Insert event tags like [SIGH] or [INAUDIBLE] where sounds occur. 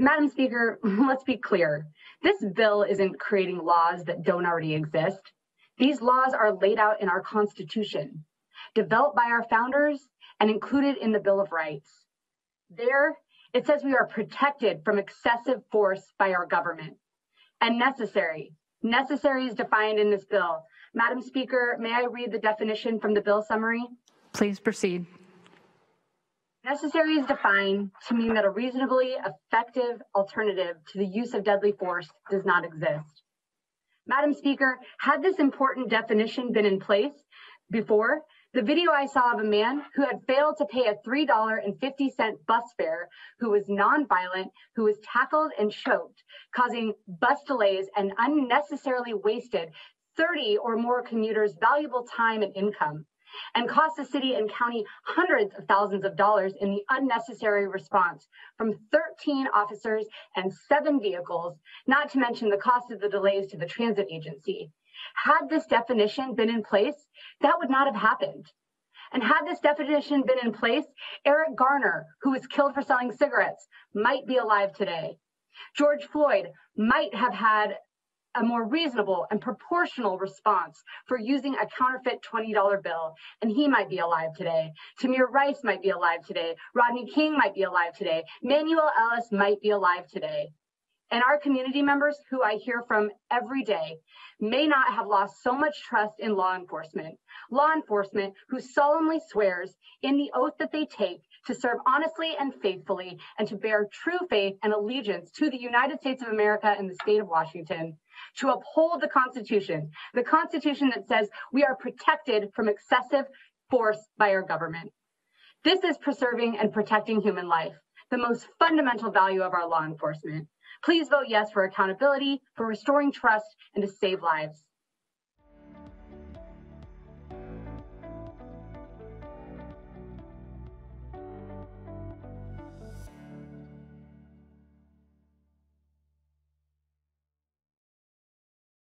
Madam Speaker, [LAUGHS] let's be clear. This bill isn't creating laws that don't already exist. These laws are laid out in our Constitution, developed by our founders and included in the Bill of Rights. There, it says we are protected from excessive force by our government and necessary. Necessary is defined in this bill. Madam Speaker, may I read the definition from the bill summary? Please proceed. Necessary is defined to mean that a reasonably effective alternative to the use of deadly force does not exist. Madam Speaker, had this important definition been in place before, the video I saw of a man who had failed to pay a $3.50 bus fare, who was nonviolent, who was tackled and choked, causing bus delays and unnecessarily wasted 30 or more commuters valuable time and income and cost the city and county hundreds of thousands of dollars in the unnecessary response from 13 officers and seven vehicles, not to mention the cost of the delays to the transit agency. Had this definition been in place, that would not have happened. And had this definition been in place, Eric Garner, who was killed for selling cigarettes, might be alive today. George Floyd might have had a more reasonable and proportional response for using a counterfeit $20 bill, and he might be alive today. Tamir Rice might be alive today. Rodney King might be alive today. Manuel Ellis might be alive today. And our community members, who I hear from every day, may not have lost so much trust in law enforcement. Law enforcement who solemnly swears in the oath that they take to serve honestly and faithfully and to bear true faith and allegiance to the United States of America and the state of Washington to uphold the Constitution, the Constitution that says we are protected from excessive force by our government. This is preserving and protecting human life, the most fundamental value of our law enforcement. Please vote yes for accountability, for restoring trust, and to save lives.